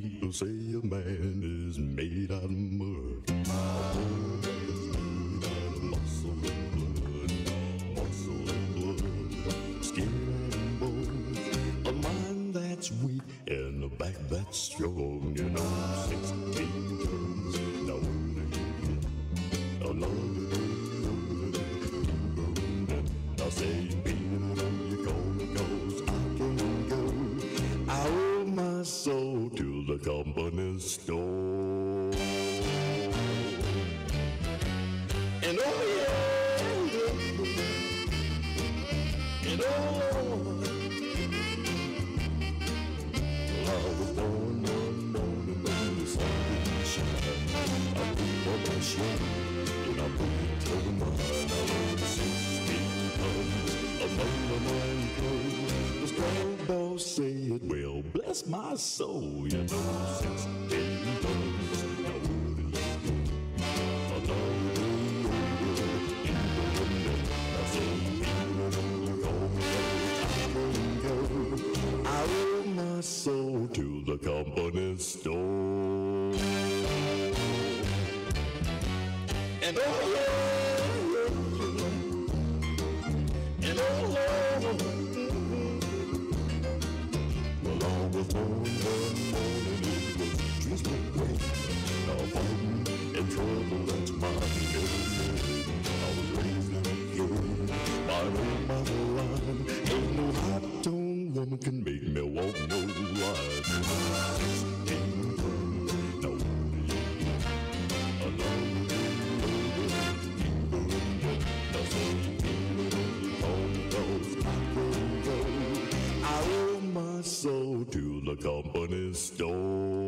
People say a man is made out of mud. A man's made of muscle and blood. Muscle and blood. Skin and bones. A mind that's weak and a back that's strong. To the company store. And oh yeah, and oh, I was born one morning when the sun didn't shine. I put on my shirt and I put it to mine. I rode sixteen tons of melamine coal. The strong boss said, "Well, bless my soul, you know, sixteen tons." Now what do you do? Another day older, independent. I say, "Even on you go, I can go." I owe my soul to the company store. And oh yeah, trouble that's name. I was raised a game, my own motherland. Ain't no hot tone woman can make me walk no line. You I owe my soul to the company store.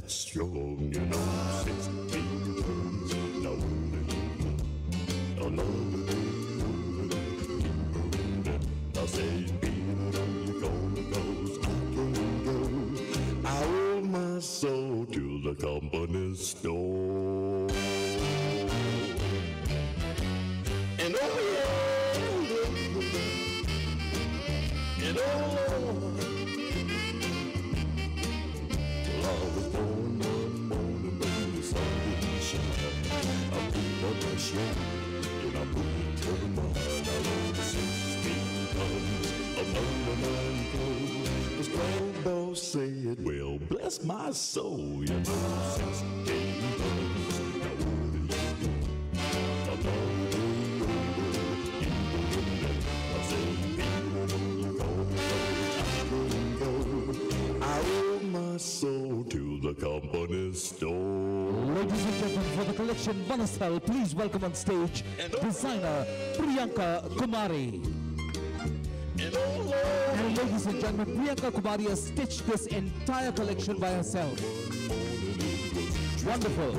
that's strong, you know, sixteen. Now people in there. Now say, you call me cause I can't go. I owe my soul to the company store. And oh yeah, and oh, bless my soul, you know, sixteen tons." Now what do you do? Another day. I say, Peter, you go, I can go. I owe my soul to the company store. Ladies and gentlemen, for the collection Vanasthal, please welcome on stage oh. designer Priyanka Kumari. And ladies and gentlemen, Priyanka Kumari has stitched this entire collection by herself. Wonderful.